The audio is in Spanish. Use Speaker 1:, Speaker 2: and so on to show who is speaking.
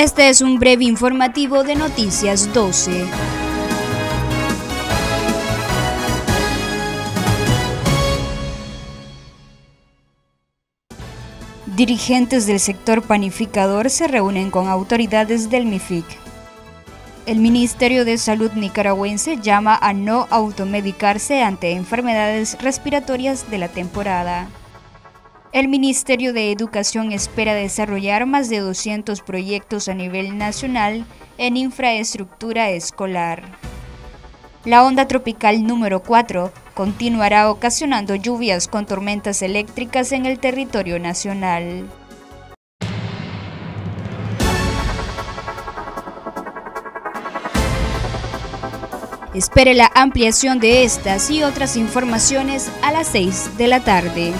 Speaker 1: Este es un breve informativo de Noticias 12. Dirigentes del sector panificador se reúnen con autoridades del MIFIC. El Ministerio de Salud nicaragüense llama a no automedicarse ante enfermedades respiratorias de la temporada. El Ministerio de Educación espera desarrollar más de 200 proyectos a nivel nacional en infraestructura escolar. La onda tropical número 4 continuará ocasionando lluvias con tormentas eléctricas en el territorio nacional. Espere la ampliación de estas y otras informaciones a las 6 de la tarde.